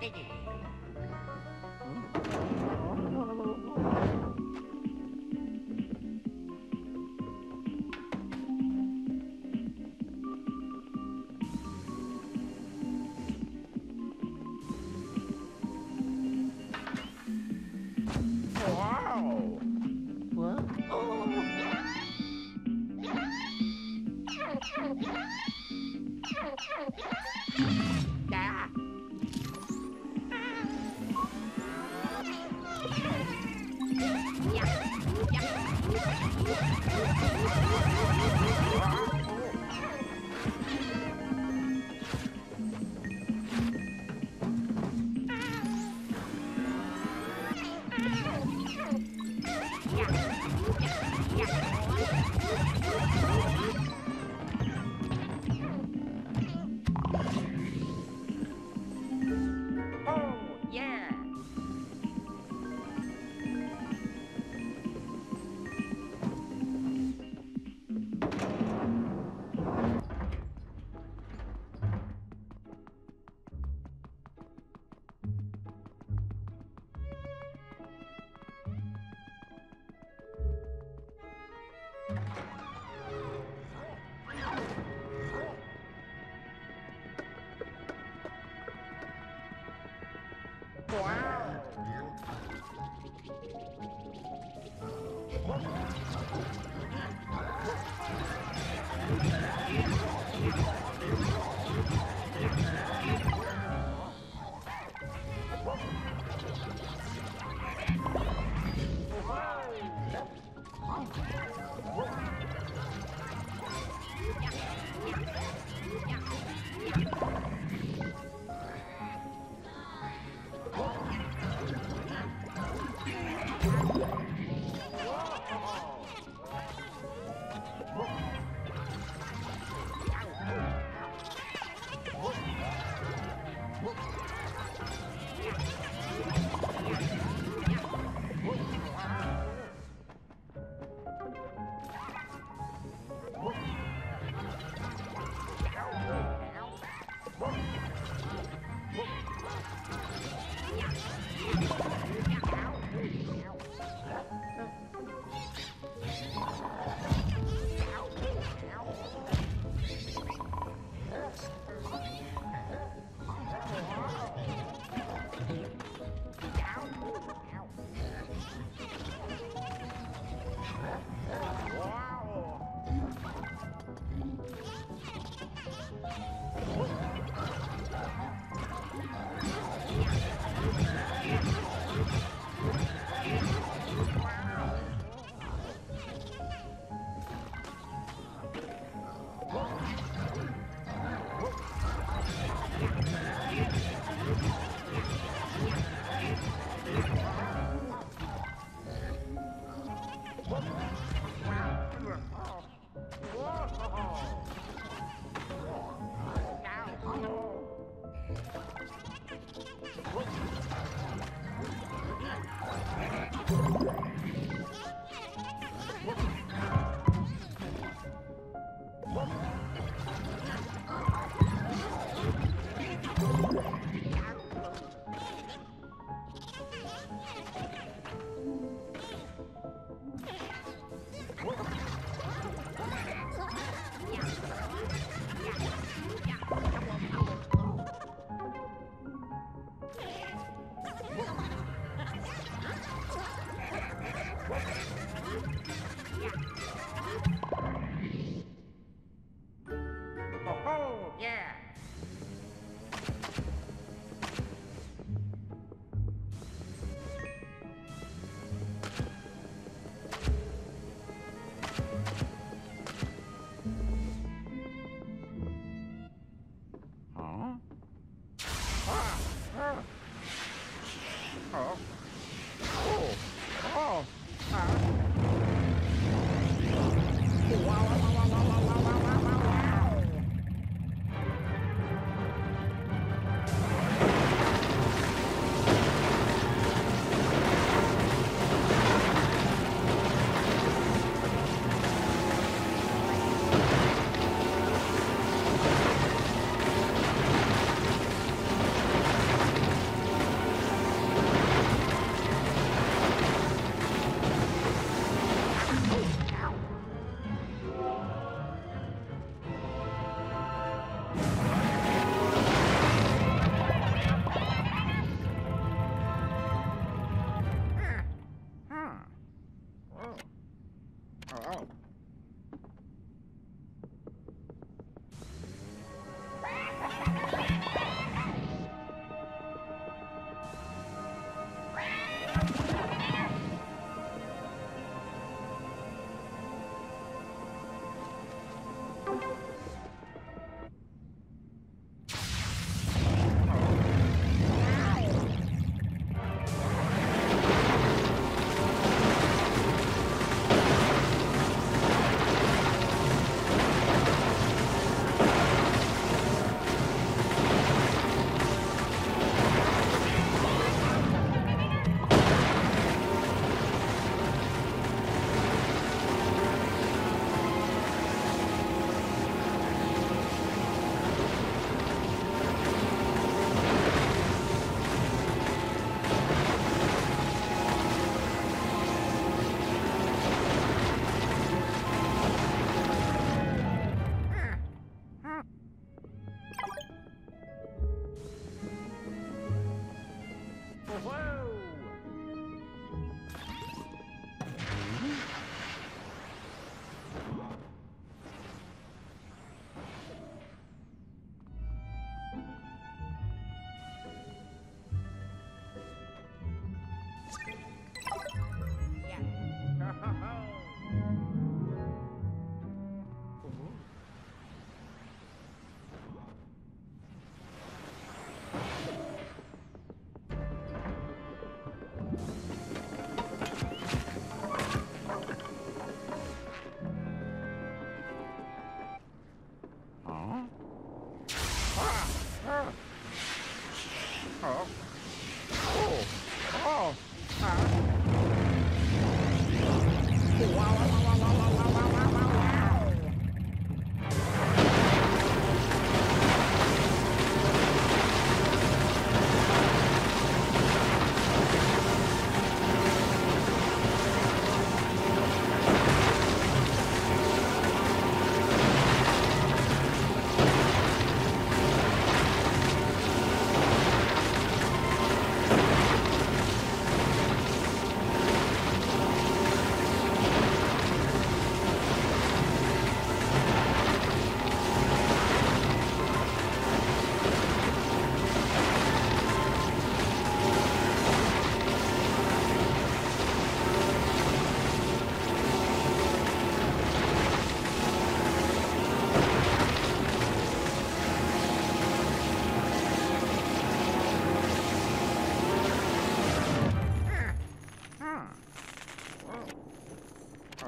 Biggie. ハハハハ! Wow. Yeah.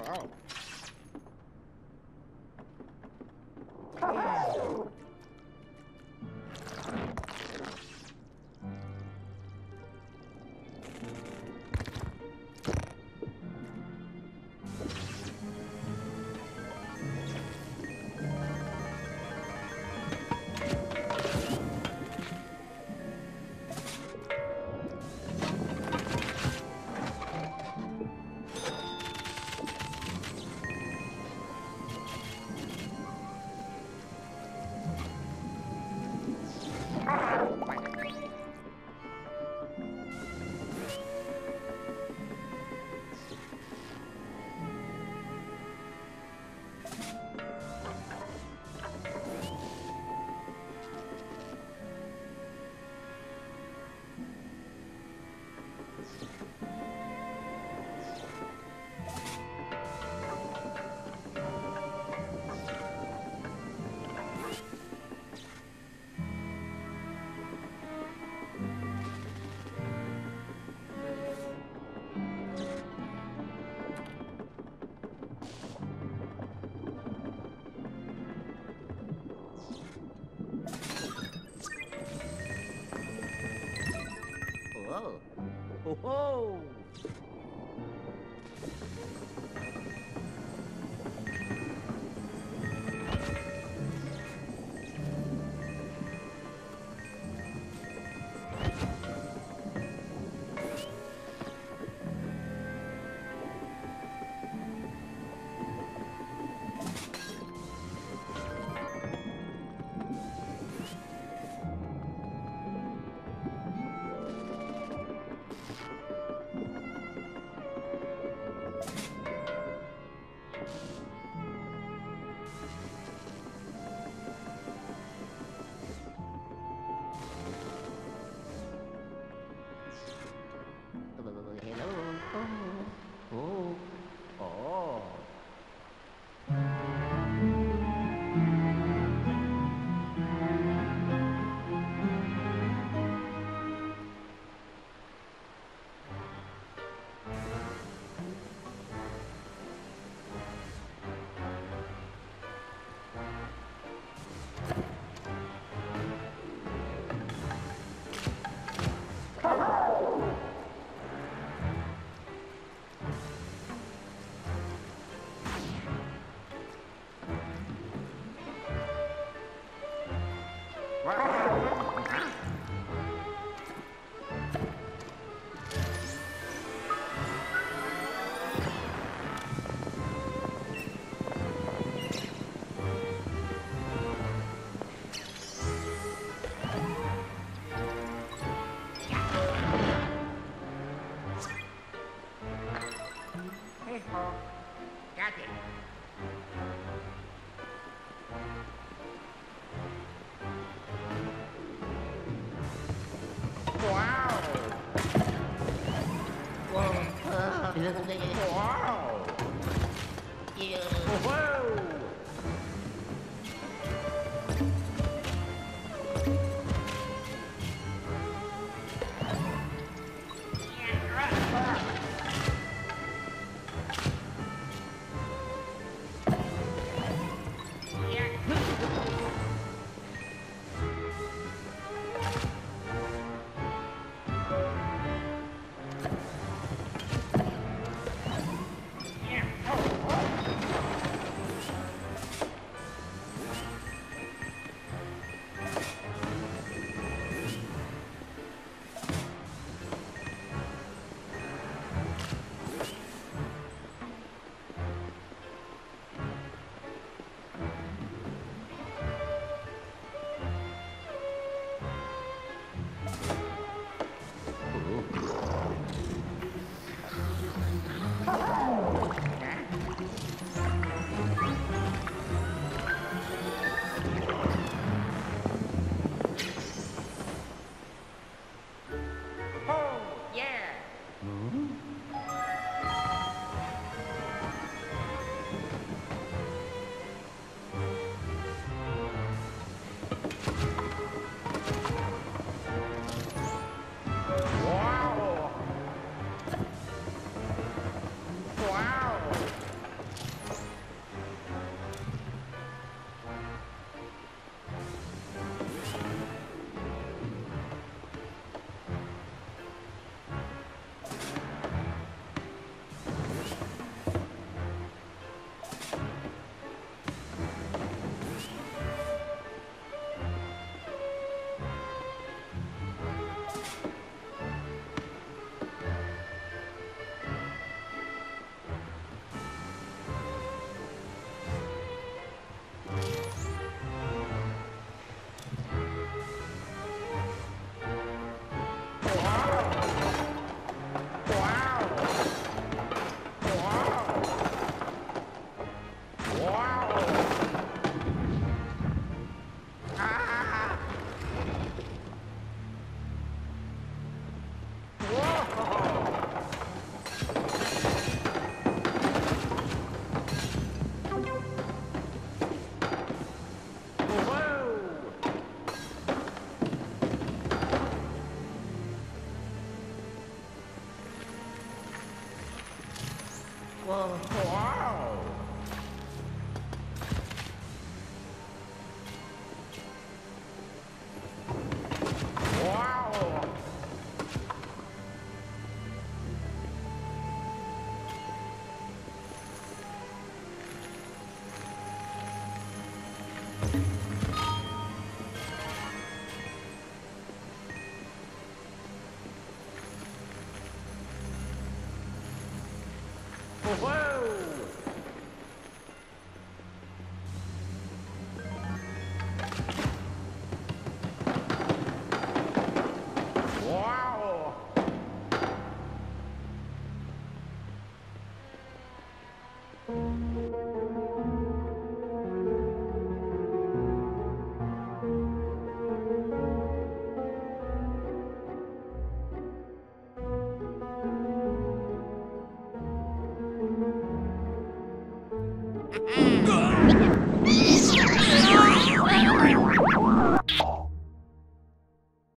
out. Wow! Whoa!